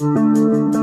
Música